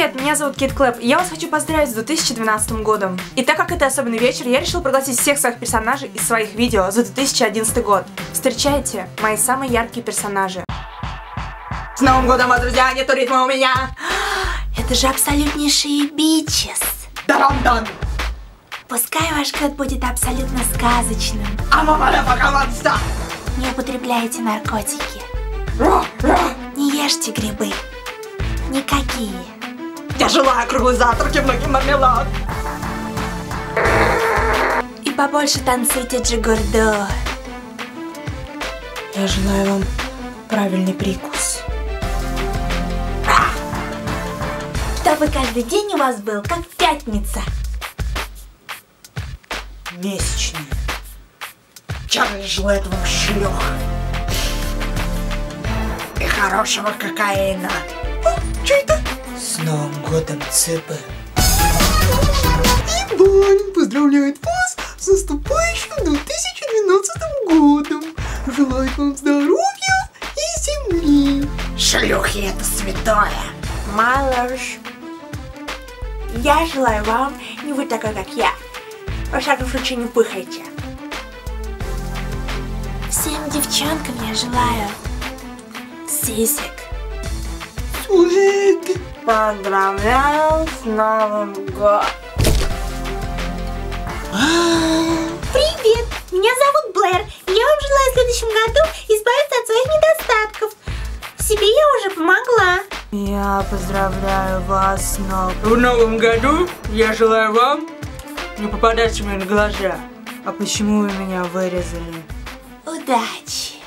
Привет, меня зовут Кит Клэп, и я вас хочу поздравить с 2012 годом. И так как это особенный вечер, я решил пригласить всех своих персонажей из своих видео за 2011 год. Встречайте, мои самые яркие персонажи. С Новым годом, вас, друзья, нету ритма у меня! Это же абсолютнейшие бичес. Дарам-дан! Пускай ваш год будет абсолютно сказочным. А мама пока! Не употребляйте наркотики. Ра, ра. Не ешьте грибы. Никакие. Я желаю круглый завтрак и многим мармелад! И побольше танцуйте джигурду. Я желаю вам правильный прикус. Чтобы каждый день у вас был, как пятница. Месячные. Чарли желает вам шлюх. И хорошего кокаина. Че это? С Новым годом, цыпы. Иван поздравляет вас с наступающим 2012 годом. Желает вам здоровья и земли. Шлюхи это святое. Малыш. Я желаю вам не быть такой, как я. Во всяком случае, не пыхайте. Всем девчонкам я желаю сисек. Свэг. Поздравляю с Новым годом! Привет! Меня зовут Блэр. Я вам желаю в следующем году избавиться от своих недостатков. Себе я уже помогла. Я поздравляю вас с Новым... В новом году я желаю вам не попадать мне на глаза. А почему вы меня вырезали? Удачи.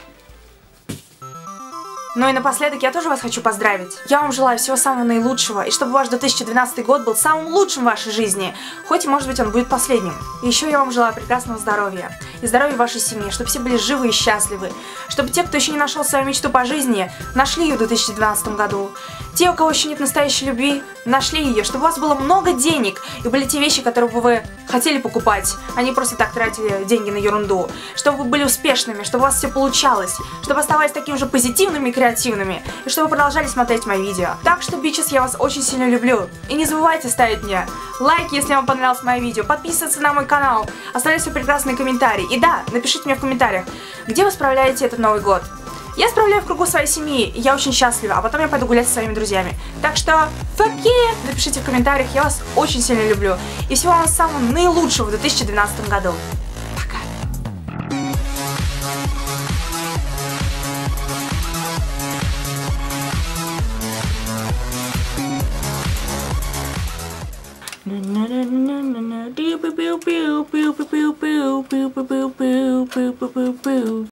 Ну и напоследок я тоже вас хочу поздравить. Я вам желаю всего самого наилучшего, и чтобы ваш 2012 год был самым лучшим в вашей жизни, хоть и может быть он будет последним. И еще я вам желаю прекрасного здоровья, и здоровья вашей семьи, чтобы все были живы и счастливы, чтобы те, кто еще не нашел свою мечту по жизни, нашли ее в 2012 году. Те, у кого еще нет настоящей любви, нашли ее, чтобы у вас было много денег, и были те вещи, которые бы вы хотели покупать, а не просто так тратили деньги на ерунду. Чтобы вы были успешными, чтобы у вас все получалось, чтобы оставались такими же позитивными и креативными, и чтобы вы продолжали смотреть мои видео. Так что, бичес, я вас очень сильно люблю. И не забывайте ставить мне лайк, если вам понравилось мое видео, подписываться на мой канал, оставлять свои прекрасные комментарии. И да, напишите мне в комментариях, где вы справляете этот Новый год. Я справляю в кругу своей семьи, и я очень счастлива, а потом я пойду гулять со своими друзьями. Так что, fuck! Напишите в комментариях, я вас очень сильно люблю. И всего вам самого наилучшего в 2012 году. Пока!